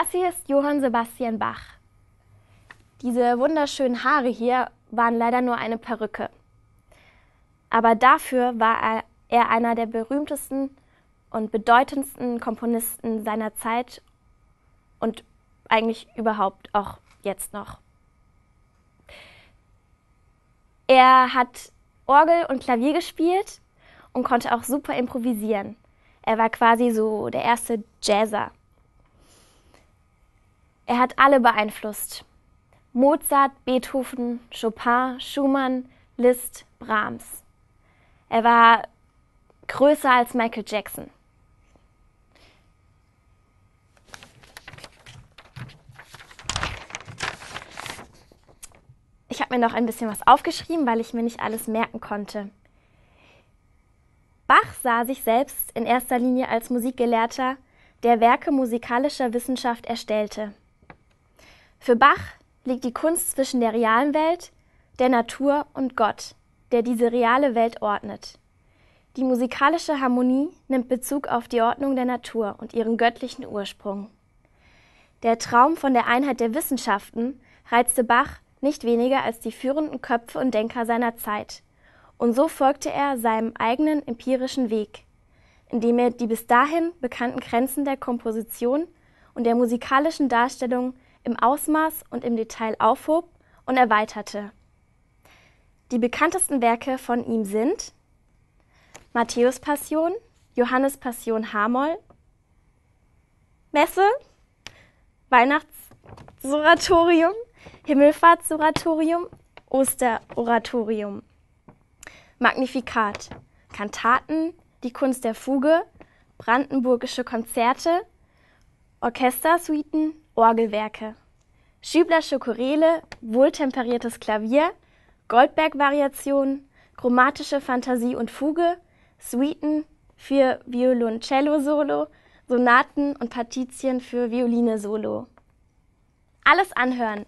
Das hier ist Johann Sebastian Bach. Diese wunderschönen Haare hier waren leider nur eine Perücke. Aber dafür war er, er einer der berühmtesten und bedeutendsten Komponisten seiner Zeit und eigentlich überhaupt auch jetzt noch. Er hat Orgel und Klavier gespielt und konnte auch super improvisieren. Er war quasi so der erste Jazzer. Er hat alle beeinflusst. Mozart, Beethoven, Chopin, Schumann, Liszt, Brahms. Er war größer als Michael Jackson. Ich habe mir noch ein bisschen was aufgeschrieben, weil ich mir nicht alles merken konnte. Bach sah sich selbst in erster Linie als Musikgelehrter, der Werke musikalischer Wissenschaft erstellte. Für Bach liegt die Kunst zwischen der realen Welt, der Natur und Gott, der diese reale Welt ordnet. Die musikalische Harmonie nimmt Bezug auf die Ordnung der Natur und ihren göttlichen Ursprung. Der Traum von der Einheit der Wissenschaften reizte Bach nicht weniger als die führenden Köpfe und Denker seiner Zeit. Und so folgte er seinem eigenen empirischen Weg, indem er die bis dahin bekannten Grenzen der Komposition und der musikalischen Darstellung im Ausmaß und im Detail aufhob und erweiterte. Die bekanntesten Werke von ihm sind Matthäus Passion, Johannes Passion Hamoll, Messe, Weihnachtsoratorium, Himmelfahrtsoratorium, Osteroratorium, Magnifikat, Kantaten, die Kunst der Fuge, brandenburgische Konzerte, Orchestersuiten, Orgelwerke, Schüblersche Chorele, wohltemperiertes Klavier, Goldberg-Variationen, chromatische Fantasie und Fuge, Suiten für Violoncello-Solo, Sonaten und Partitien für Violine-Solo. Alles anhören!